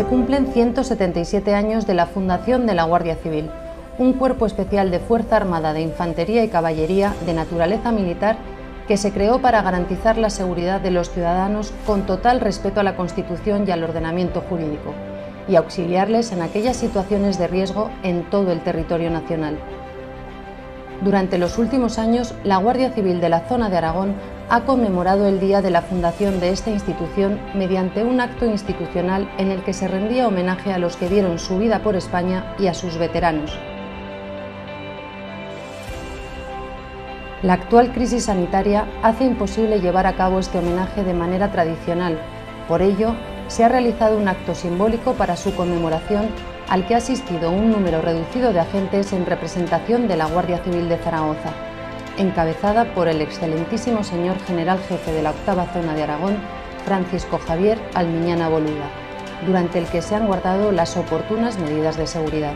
se cumplen 177 años de la fundación de la Guardia Civil, un cuerpo especial de Fuerza Armada de Infantería y Caballería de naturaleza militar que se creó para garantizar la seguridad de los ciudadanos con total respeto a la Constitución y al ordenamiento jurídico, y auxiliarles en aquellas situaciones de riesgo en todo el territorio nacional. Durante los últimos años, la Guardia Civil de la zona de Aragón ha conmemorado el día de la fundación de esta institución mediante un acto institucional en el que se rendía homenaje a los que dieron su vida por España y a sus veteranos. La actual crisis sanitaria hace imposible llevar a cabo este homenaje de manera tradicional. Por ello, se ha realizado un acto simbólico para su conmemoración al que ha asistido un número reducido de agentes en representación de la Guardia Civil de Zaragoza, encabezada por el excelentísimo señor general jefe de la octava zona de Aragón, Francisco Javier Almiñana Boluda, durante el que se han guardado las oportunas medidas de seguridad.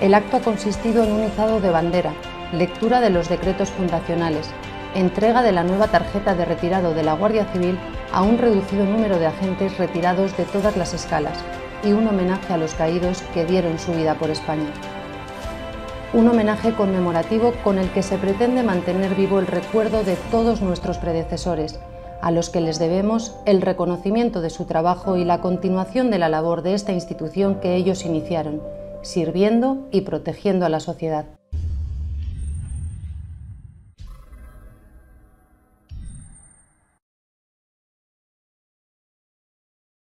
El acto ha consistido en un izado de bandera, lectura de los decretos fundacionales, entrega de la nueva tarjeta de retirado de la Guardia Civil a un reducido número de agentes retirados de todas las escalas, y un homenaje a los caídos que dieron su vida por España. Un homenaje conmemorativo con el que se pretende mantener vivo el recuerdo de todos nuestros predecesores, a los que les debemos el reconocimiento de su trabajo y la continuación de la labor de esta institución que ellos iniciaron, sirviendo y protegiendo a la sociedad.